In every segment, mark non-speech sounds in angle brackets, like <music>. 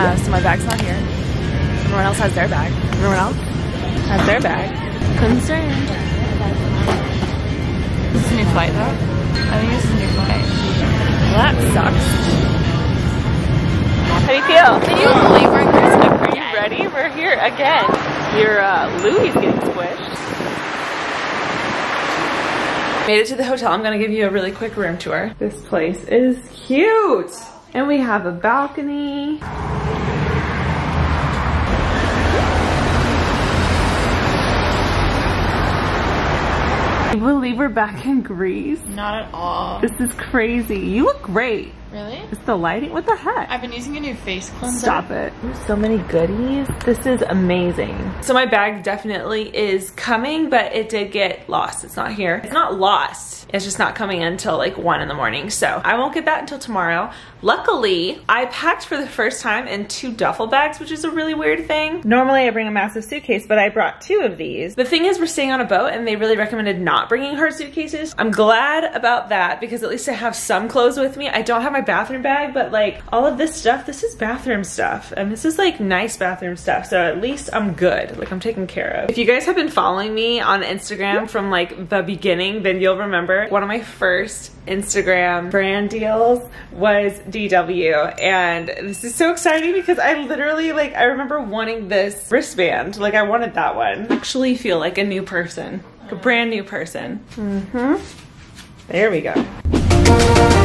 Uh, so my bag's not here. Everyone else has their bag. Everyone else has their bag. Concerned. Is this a new flight though? I think this is a new flight. Well, that sucks. How do you feel? Can you believe we're here? Are you ready? We're here again. Your uh, Louis getting squished. Made it to the hotel. I'm gonna give you a really quick room tour. This place is cute. And we have a balcony. Can you believe we're back in Greece? Not at all. This is crazy. You look great. Really? It's the lighting? What the heck? I've been using a new face cleanser. Stop it. There's so many goodies. This is amazing. So my bag definitely is coming, but it did get lost. It's not here. It's not lost. It's just not coming until like one in the morning. So I won't get that until tomorrow. Luckily, I packed for the first time in two duffel bags, which is a really weird thing. Normally I bring a massive suitcase, but I brought two of these. The thing is we're staying on a boat and they really recommended not bringing hard suitcases. I'm glad about that because at least I have some clothes with me. I don't have my bathroom bag, but like all of this stuff, this is bathroom stuff. And this is like nice bathroom stuff. So at least I'm good. Like I'm taken care of. If you guys have been following me on Instagram from like the beginning, then you'll remember one of my first Instagram brand deals was DW. And this is so exciting because I literally like, I remember wanting this wristband. Like I wanted that one. I actually feel like a new person, like a brand new person. Mm-hmm. There we go.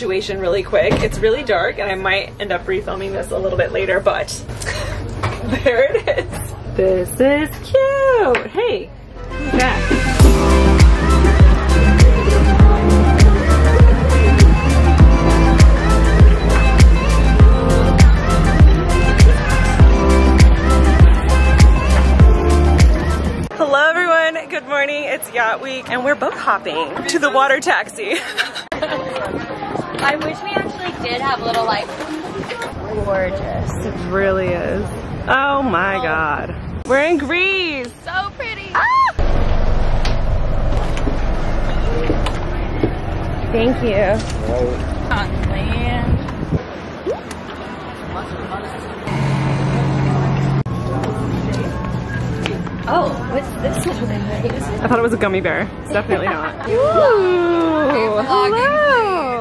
Situation really quick. It's really dark and I might end up refilming this a little bit later, but <laughs> there it is. This is cute. Hey, look at that. Hello everyone, good morning. It's Yacht Week and we're boat hopping to the water taxi. <laughs> I wish we actually did have a little like gorgeous. It really is. Oh my oh. god. We're in Greece. So pretty. Ah! Thank you. Oh, On land. Oh, what's this little thing? I thought it was a gummy bear. It's definitely not. <laughs> Ooh, hello.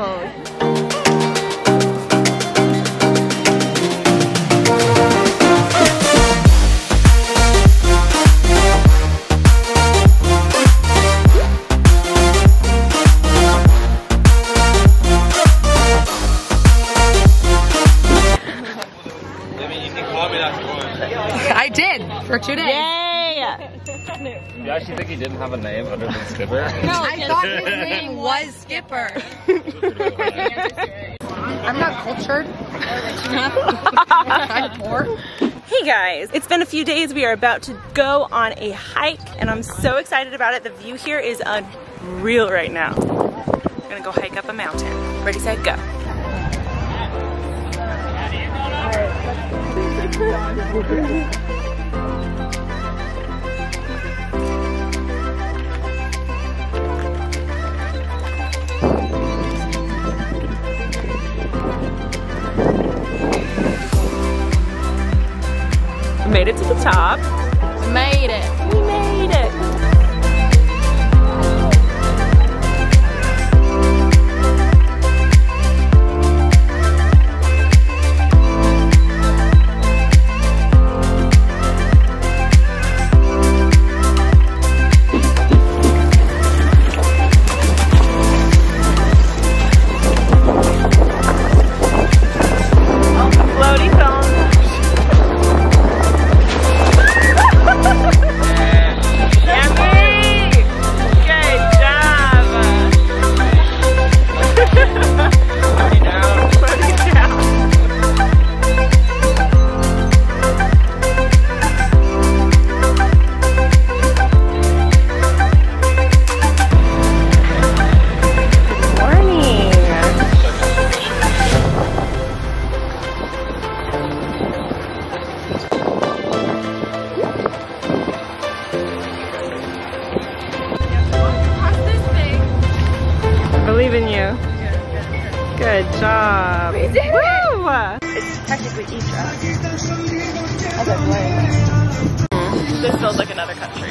Yay! You actually think he didn't have a name other than Skipper? <laughs> No, I thought his <laughs> name was Skipper. I'm not cultured. <laughs> I'm poor. Hey guys, it's been a few days. We are about to go on a hike and I'm so excited about it. The view here is unreal right now. We're gonna go hike up a mountain. Ready, set, go. Made it to the top. Made it. Job. We did Woo! It's technically Idra. This feels like another country.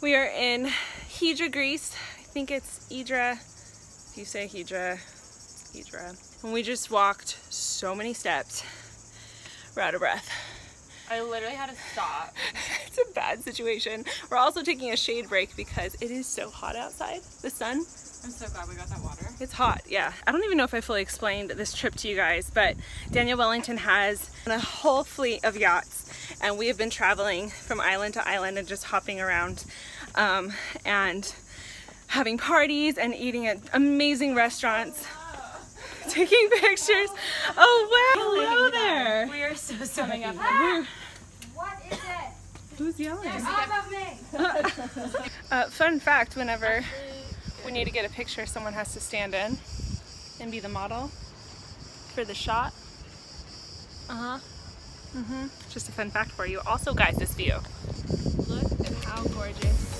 We are in Hydra, Greece. I think it's Idra. If you say Hydra, And we just walked so many steps. We're out of breath. I literally had to stop. <laughs> it's a bad situation. We're also taking a shade break because it is so hot outside. The sun. I'm so glad we got that water. It's hot, yeah. I don't even know if I fully explained this trip to you guys, but Daniel Wellington has a whole fleet of yachts and we have been traveling from island to island and just hopping around um, and having parties and eating at amazing restaurants <laughs> taking pictures. Oh wow, hello there. We are so sorry. Coming up. What is it? Who's yelling? Off of me! <laughs> Uh, fun fact, whenever we need to get a picture, someone has to stand in and be the model for the shot. Uh-huh. Mm-hmm. Just a fun fact for you. Also, guys, this view. Look at how gorgeous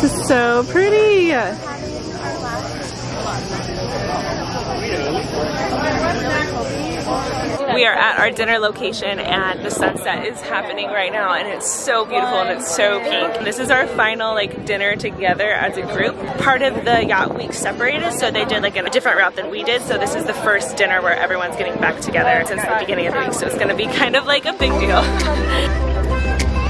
This is so pretty. We are at our dinner location and the sunset is happening right now and it's so beautiful and it's so pink. This is our final like dinner together as a group. Part of the yacht week separated so they did like a different route than we did so this is the first dinner where everyone's getting back together since the beginning of the week so it's gonna be kind of like a big deal. <laughs>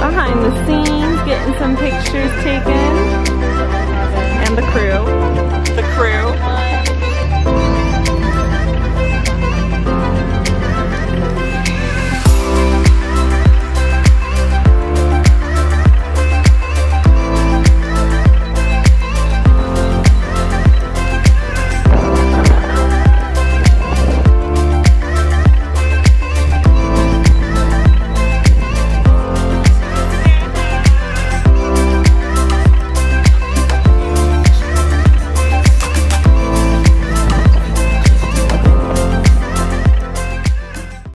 behind the scenes, getting some pictures taken. And the crew. The crew.